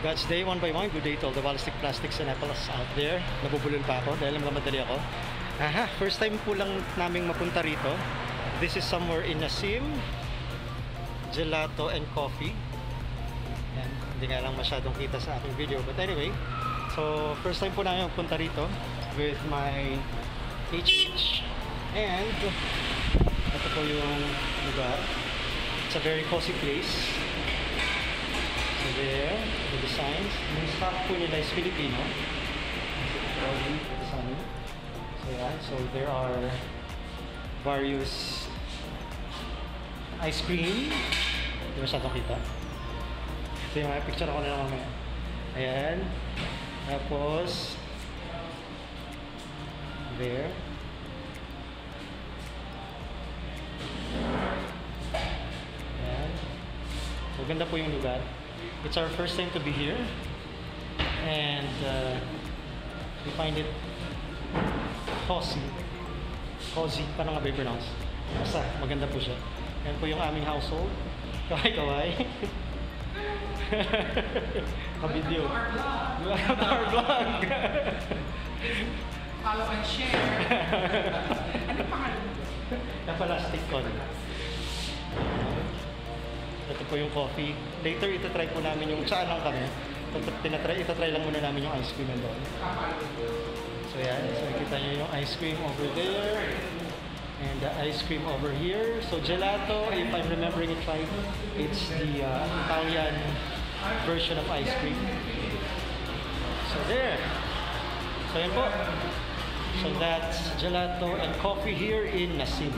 God's day, one by one. Good day to all the ballistic plastics and apples out there. Nabubulol pa ako dahil madali ako. Aha, first time po lang naming mapunta rito. This is somewhere in Nasim. Gelato and coffee. Yan, hindi nga lang masyadong kita sa aking video. But anyway, so first time po namin mapunta rito with my HH. And ito po yung lugar. It's a very cozy place. So there, the designs. Yung staff po nila is Filipino. So yeah, so there are various ice cream. Hindi masyadong kita. Ito yung mga picture ako na lang mamaya. Ayan. Tapos, there. Ayan. So, ganda po yung lugar. It's our first time to be here. And uh, we find it cozy. Cozy, paano nga ba i-pronounce? Basta, maganda po siya. Yan po yung aming household. Kaway-kaway. Ka-video. Welcome to our vlog. Follow and share. ano pangalan? Na-plastic con. Po yung coffee. Later, itatry po namin yung saan lang kami. Tinatry, itatry lang muna namin yung ice cream doon. So yan, so nakita nyo yung ice cream over there. And the ice cream over here. So gelato, if I'm remembering it right, it's the uh, Italian version of ice cream. So there. So yan po. So that's gelato and coffee here in Nasim.